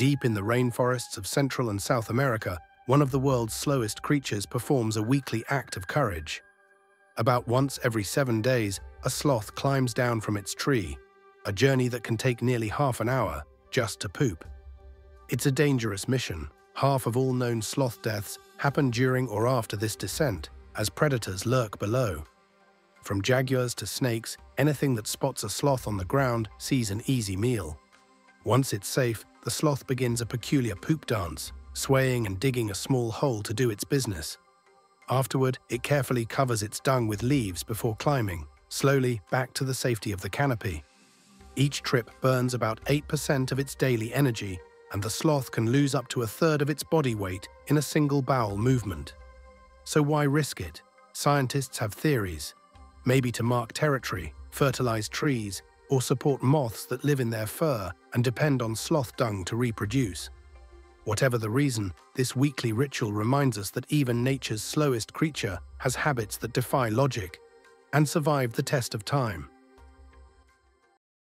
Deep in the rainforests of Central and South America, one of the world's slowest creatures performs a weekly act of courage. About once every seven days, a sloth climbs down from its tree, a journey that can take nearly half an hour just to poop. It's a dangerous mission. Half of all known sloth deaths happen during or after this descent, as predators lurk below. From jaguars to snakes, anything that spots a sloth on the ground sees an easy meal. Once it's safe, the sloth begins a peculiar poop dance, swaying and digging a small hole to do its business. Afterward, it carefully covers its dung with leaves before climbing, slowly back to the safety of the canopy. Each trip burns about 8% of its daily energy, and the sloth can lose up to a third of its body weight in a single bowel movement. So why risk it? Scientists have theories. Maybe to mark territory, fertilize trees, or support moths that live in their fur and depend on sloth dung to reproduce. Whatever the reason, this weekly ritual reminds us that even nature's slowest creature has habits that defy logic and survive the test of time.